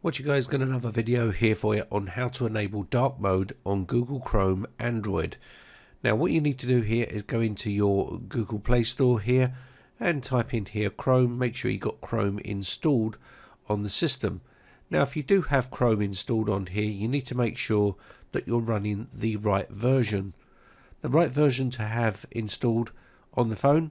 What you guys got another video here for you on how to enable dark mode on Google Chrome Android. Now what you need to do here is go into your Google Play Store here and type in here Chrome. Make sure you got Chrome installed on the system. Now if you do have Chrome installed on here you need to make sure that you're running the right version. The right version to have installed on the phone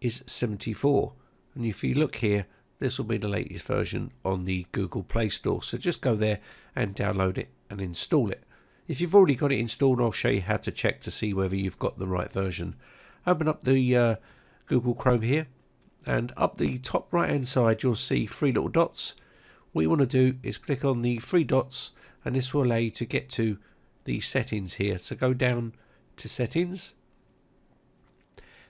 is 74 and if you look here this will be the latest version on the Google Play Store. So just go there and download it and install it. If you've already got it installed, I'll show you how to check to see whether you've got the right version. Open up the uh, Google Chrome here and up the top right hand side you'll see three little dots. What you want to do is click on the three dots and this will allow you to get to the settings here. So go down to settings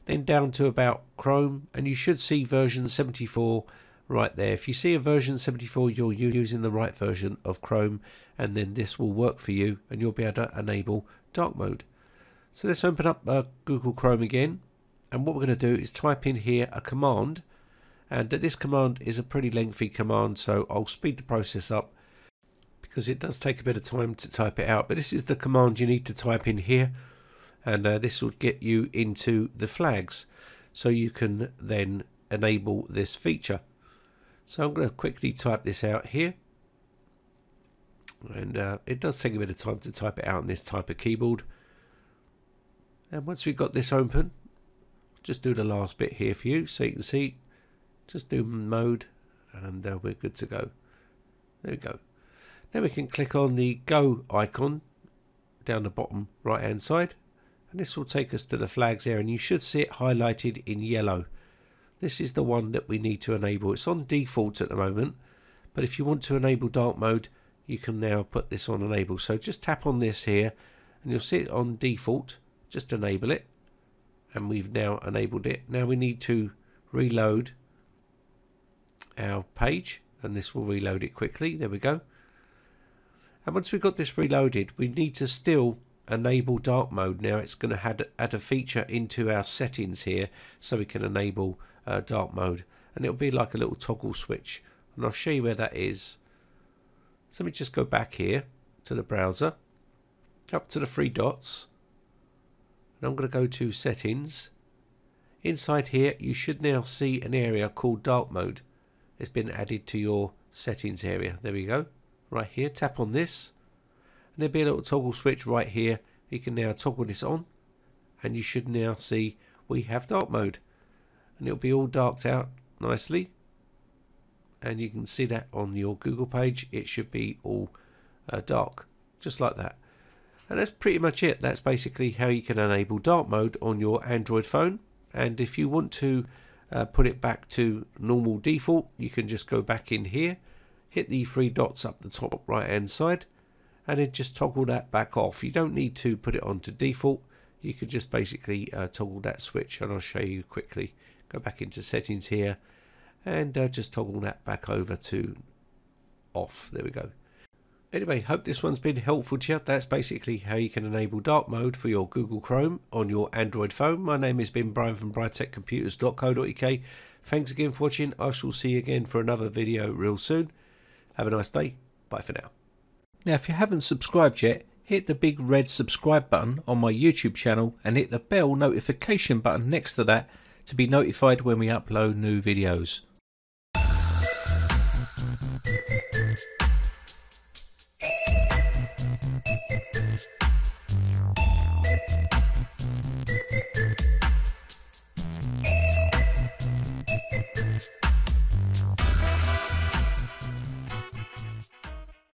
then down to about Chrome and you should see version 74 right there. If you see a version 74, you're using the right version of Chrome, and then this will work for you, and you'll be able to enable dark mode. So let's open up uh, Google Chrome again, and what we're going to do is type in here a command, and this command is a pretty lengthy command, so I'll speed the process up because it does take a bit of time to type it out. But this is the command you need to type in here, and uh, this will get you into the flags, so you can then enable this feature. So I'm going to quickly type this out here. And uh, it does take a bit of time to type it out on this type of keyboard. And once we've got this open, just do the last bit here for you so you can see. Just do mode and uh, we're good to go. There we go. Then we can click on the go icon down the bottom right hand side and this will take us to the flags there and you should see it highlighted in yellow. This is the one that we need to enable. It's on default at the moment, but if you want to enable dark mode, you can now put this on enable. So just tap on this here and you'll see it on default. Just enable it. And we've now enabled it. Now we need to reload our page and this will reload it quickly. There we go. And once we've got this reloaded, we need to still enable dark mode. Now it's going to add, add a feature into our settings here so we can enable uh, dark mode. And it'll be like a little toggle switch. And I'll show you where that is. So let me just go back here to the browser up to the three dots. And I'm going to go to settings. Inside here you should now see an area called dark mode. It's been added to your settings area. There we go. Right here tap on this and there'll be a little toggle switch right here. You can now toggle this on and you should now see we have dark mode. And it'll be all darked out nicely. And you can see that on your Google page. It should be all uh, dark just like that. And that's pretty much it. That's basically how you can enable dark mode on your Android phone. And if you want to uh, put it back to normal default you can just go back in here hit the three dots up the top right hand side and then just toggle that back off. You don't need to put it on to default. You could just basically uh, toggle that switch and I'll show you quickly. Go back into settings here and uh, just toggle that back over to off. There we go. Anyway hope this one's been helpful to you. That's basically how you can enable dark mode for your Google Chrome on your Android phone. My name has been Brian from briteccomputers.co.uk thanks again for watching. I shall see you again for another video real soon. Have a nice day. Bye for now now if you haven't subscribed yet hit the big red subscribe button on my YouTube channel and hit the bell notification button next to that to be notified when we upload new videos.